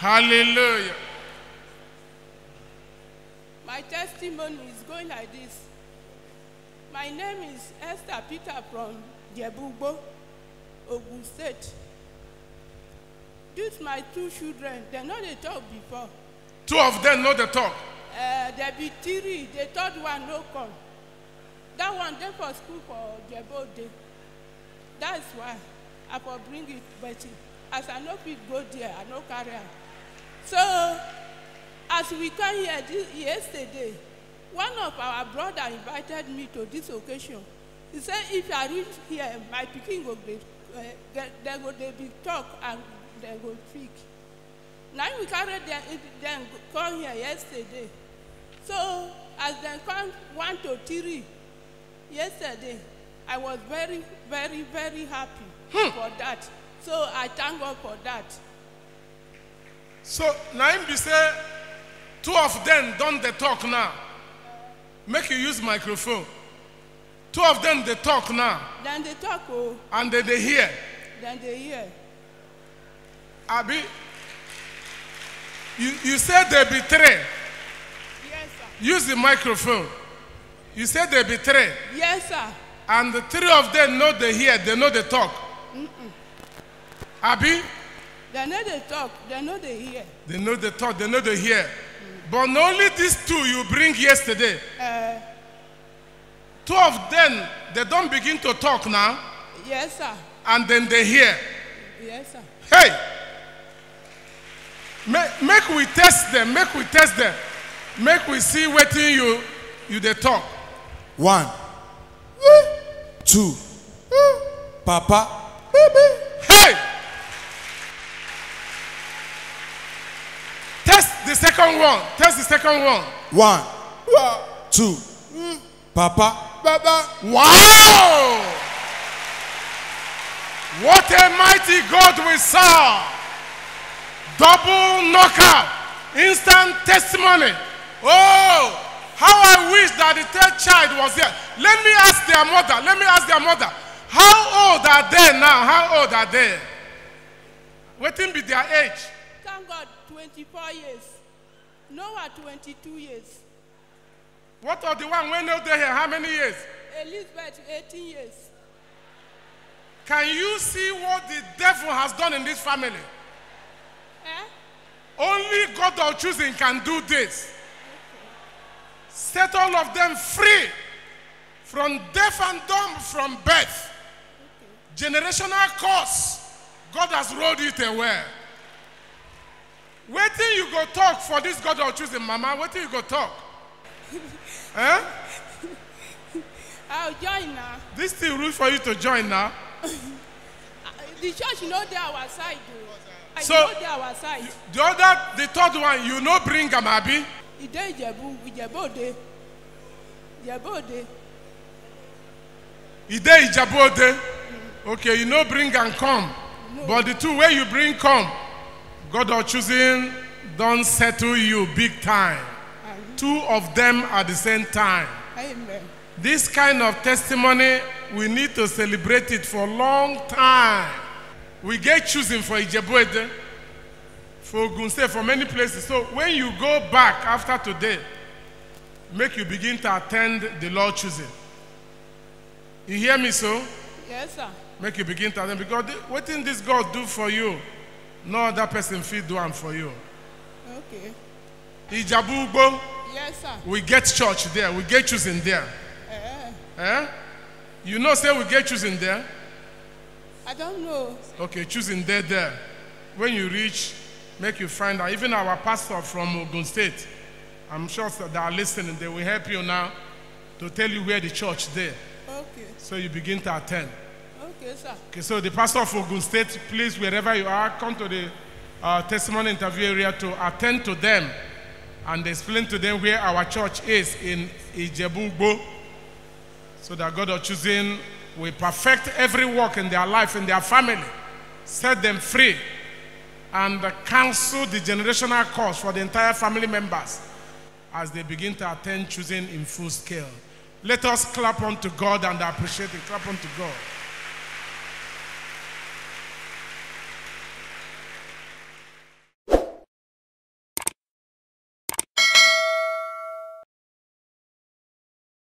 Hallelujah. My testimony is going like this. My name is Esther Peter from Jebugbo, Ogun State. These my two children, they know they talk before. Two of them know the talk. Uh, there be three, the third one no come. That one dey for school for Jebode. That's why I for bring it, but as I no fit go there, I no carry am. So as we come here this, yesterday, one of our brother invited me to this occasion. He said if I reach here, my pikin go dey, uh, they, they go dey talk and they go speak. Now we carry them, them come here yesterday. So as they come one to three yesterday, I was very, very, very happy for that. So I thank God for that. So now him be say two of them done the talk now. Make you use microphone. Two of them they talk now Then they talk, oh, and they, they hear. then they hear. Abi, you, you said they be three. Yes, sir. Use the microphone. You said they be three. Yes, sir. And the three of them know they hear, they know they talk. Mm. Abi, They know they talk, they know they hear. they know they talk, they know they hear. But only these two you bring yesterday. Uh, Two of them, they don't begin to talk now, yes, sir. and then they hear. Yes, sir. Hey! Make, make we test them, make we test them. Make we see what you, you they talk. One, two, Papa, Hey! Test the second one. Test the second one. one, two, mm. Papa, Papa. Wow! What a mighty God we saw. Double knockout, instant testimony. Oh, how I wish that the third child was here. Let me ask their mother. Let me ask their mother. How old are they now? How old are they? Waiting be their age. Thank God, 24 years. Noah, 22 years. What of the one when they here? How many years? Elizabeth, 18 years. Can you see what the devil has done in this family? Eh? Only God of Chosen can do this. Set all of them free from deaf and dumb from birth. Generational curse. God has rolled it away. Waiting you go talk for this God of Chosen, Mama. Waiting you go talk. eh? I'll join now. This thing rule for you to join now. Uh, The church know they our side. though. I So- know they our side. The other, the third one, you know, bring Amabi. Ide Ijebu, Ijebode. Ijebode. Ide Ijabode. Okay, you know, bring and come. But the two where you bring come, God of Chosen don't settle you big time. Two of them at the same time. Amen. This kind of testimony, we need to celebrate it for a long time. We get Chosen for Ijebuede, for Ogun State, for many places. So when you go back after today, make you begin to attend the Lord Chosen. You hear me so? Yes, sir. Make you begin to attend because the- what did this God do for you? No other person fit do am for you. Okay. Ijebu Ugbo, Yes, sir. we get church there. We get Chosen there. Eh, Eh? You know, say we get Chosen there. I don't know. Okay, Chosen there, there. When you reach, make you find out. Even our pastor from Ogun State, I'm sure that they are listening. They will help you now to tell you where the church there. Okay. So you begin to attend. Okay, so the pastor of Ogun State, please, wherever you are, come to the uh, testimony interview area to attend to them and explain to them where our church is in Ijebu-Ugbo so that God of Chosen will perfect every work in their life, in their family, set them free, and cancel the generational curse for the entire family members as they begin to attend Chosen in full scale. Let us clap unto God and appreciate it. Clap unto God.